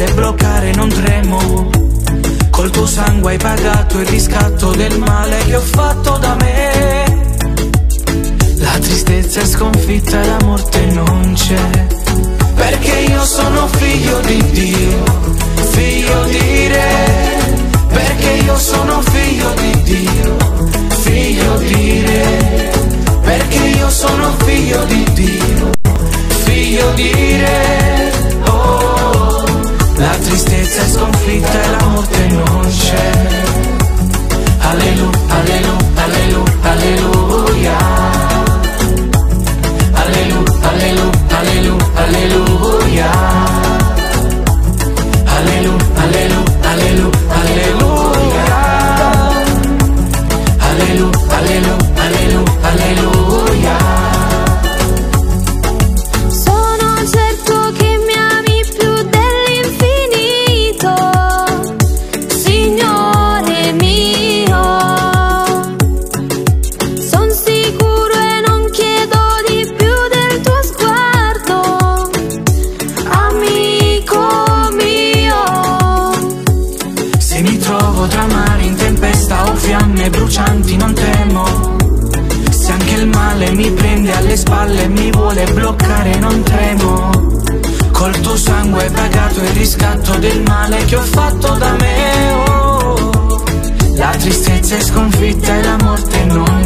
vuole bloccare, non tremo. Col tuo sangue hai pagato il riscatto del male che ho fatto da me. La tristezza è sconfitta e la morte non c'è. Tristezza alle spalle e mi vuole bloccare non tremo Col tuo sangue pagato il riscatto del male che ho fatto da me oh. La tristezza è sconfitta e la morte non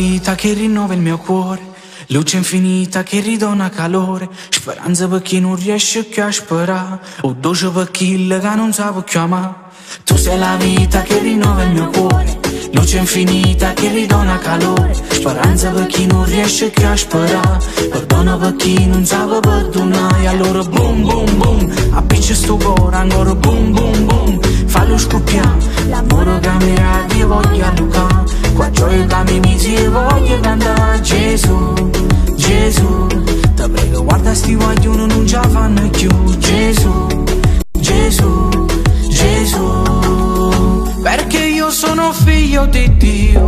vita che rinnova il mio cuore, luce infinita che ridona calore, speranza per chi non riesce più a sperare, o dolce per chi che non sa più chiamare. Tu sei la vita che rinnova il mio cuore, luce infinita che ridona calore, speranza per chi non riesce più a sperare, perdono per chi non sa perdonare, allora boom boom boom, appiccia sto cuore, ancora boom boom boom, fallo scoppiare, l'amore che mi ha di voglia Luca, che mi misi e voglio cantare Gesù, Gesù, ti prego guarda sti guaglioni non ce fanno più, Gesù, Gesù, Gesù, perché io sono figlio di Dio,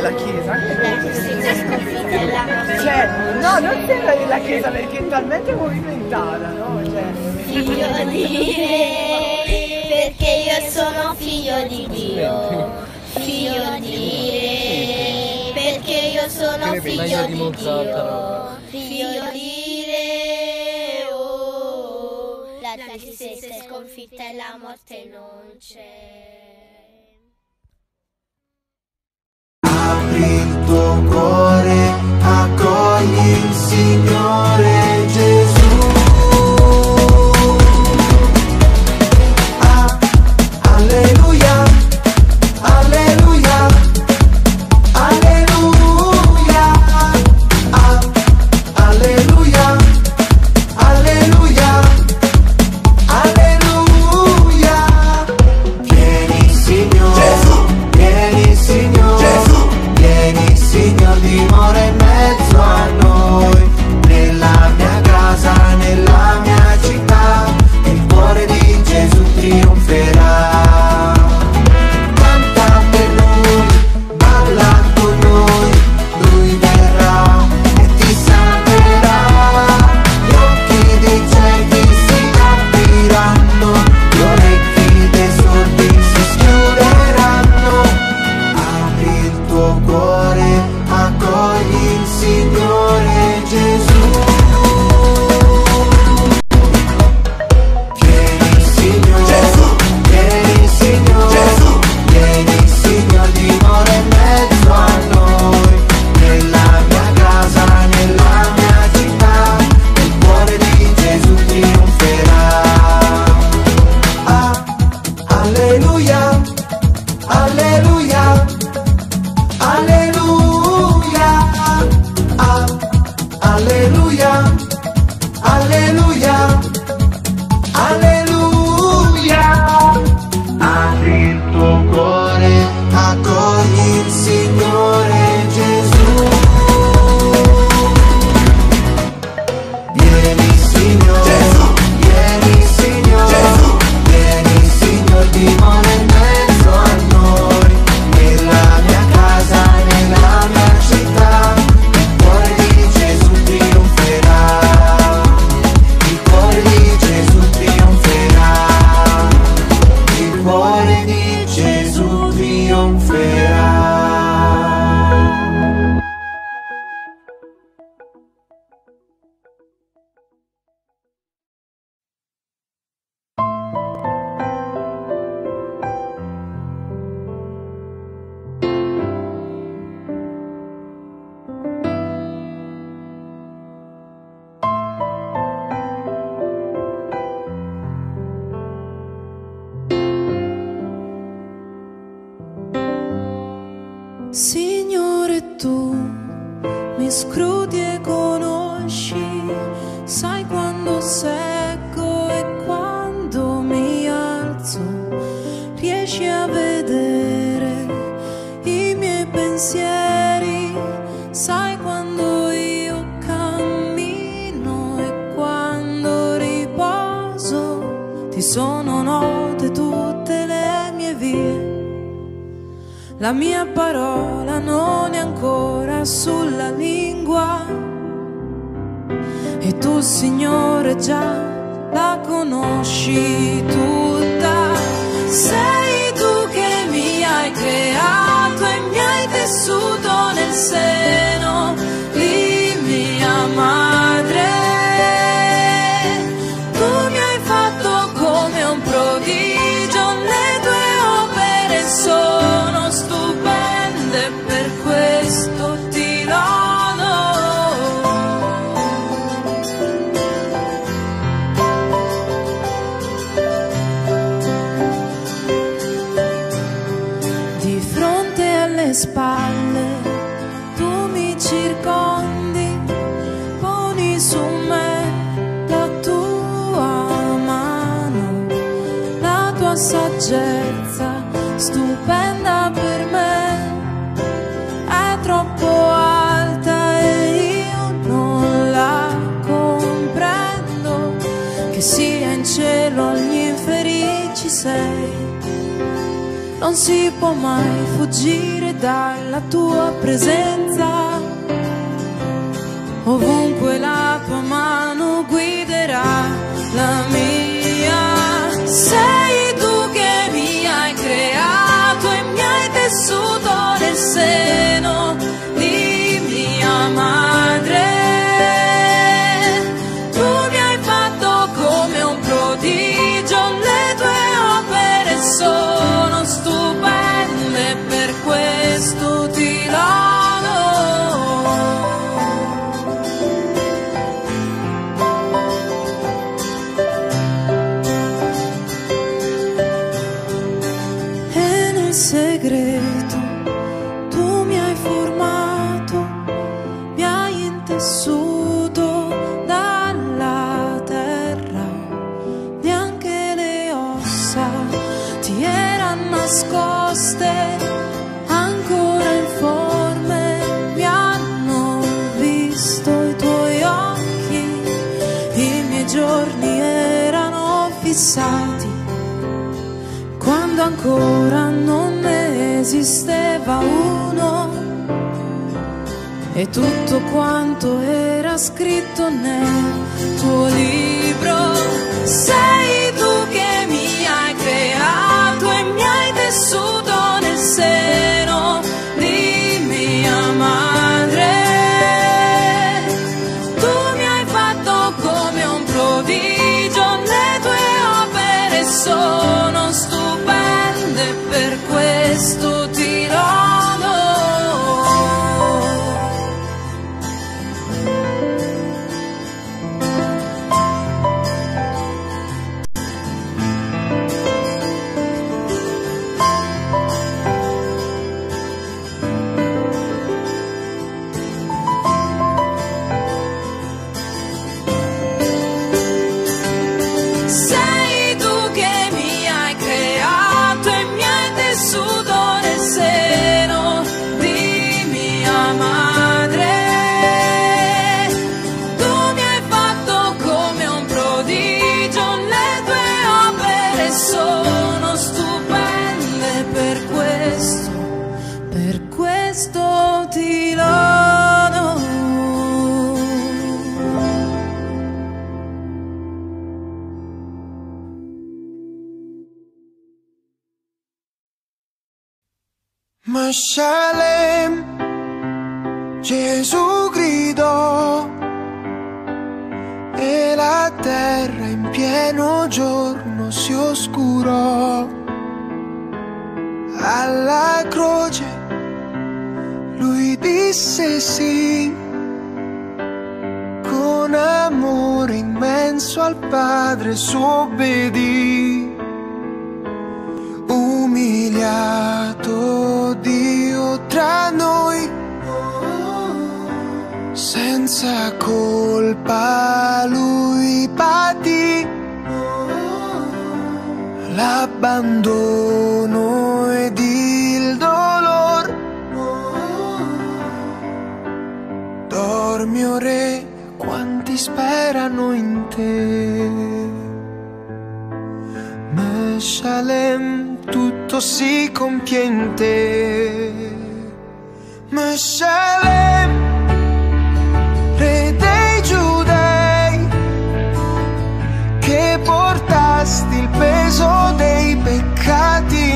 della chiesa. La tristezza sconfitta e la morte. Cioè, no, non sembra della chiesa perché è talmente movimentata, no? Cioè, figlio di Re, perché io sono figlio di Dio, figlio di Re, perché io sono figlio di Dio, figlio di Re, oh, la tristezza è sconfitta e la morte non c'è. free. cruz. La mia parola non è ancora sulla lingua e tu, Signore, già la conosci tutta. Sei spalle tu mi circondi, poni su me la tua mano, la tua saggezza stupenda. non si può mai fuggire dalla tua presenza. Ovunque la tua mano guiderà la mia. Sei tu che mi hai creato e mi hai tessuto nel seno. nascoste ancora in forme mi hanno visto i tuoi occhi. I miei giorni erano fissati quando ancora non ne esisteva uno. E tutto quanto era scritto nel tuo libro. Sei Shalem, Gesù gridò e la terra in pieno giorno si oscurò. Alla croce lui disse sì, con amore immenso al Padre s'obbedì. Umiliato senza colpa lui patì l'abbandono ed il dolor. Dormi, o re, quanti sperano in te. Meshalem, tutto si compie in te. Meshalem, hati